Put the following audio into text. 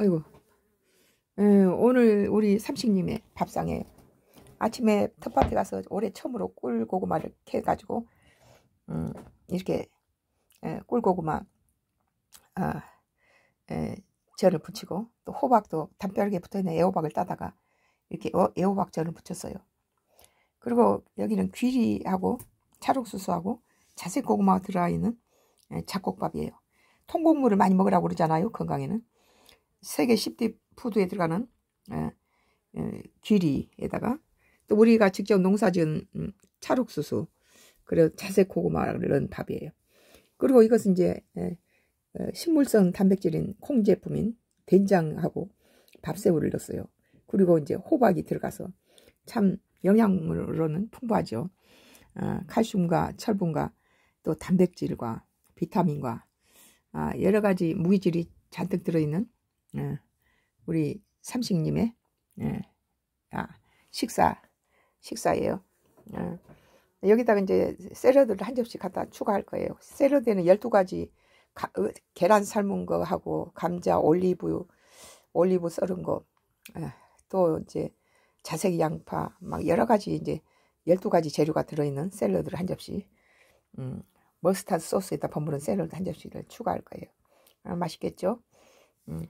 아이고. 에, 오늘 우리 삼식님의 밥상에 아침에 텃밭에 가서 올해 처음으로 꿀고구마를 캐가지고 음, 이렇게 에, 꿀고구마 아, 에, 전을 붙이고 또 호박도 담벼락에 붙어있는 애호박을 따다가 이렇게 어, 애호박 전을 붙였어요. 그리고 여기는 귀리하고 찰옥수수하고 자색 고구마가 들어있는 잡곡밥이에요. 통곡물을 많이 먹으라고 그러잖아요. 건강에는. 세계 10대 푸드에 들어가는 에, 에, 귀리에다가 또 우리가 직접 농사지은 음, 찰옥수수 그리고 자색 고구마를 밥이에요. 그리고 이것은 이제 에, 식물성 단백질인 콩 제품인 된장하고 밥새우를 넣었어요. 그리고 이제 호박이 들어가서 참 영양으로는 풍부하죠. 아, 칼슘과 철분과 또 단백질과 비타민과 아, 여러 가지 무기질이 잔뜩 들어있는 예, 우리 삼식님의 예, 아, 식사 식사예요. 예. 여기다가 이제 샐러드를 한 접시 갖다 추가할 거예요. 샐러드에는 12가지 가, 어, 계란 삶은 거 하고 감자, 올리브, 올리브 썰은 거, 또 이제 자색 양파, 막 여러 가지 이제 12가지 재료가 들어있는 샐러드를 한 접시, 음, 머스타드 소스에다 버무른 샐러드 한 접시를 추가할 거예요. 아, 맛있겠죠? 음.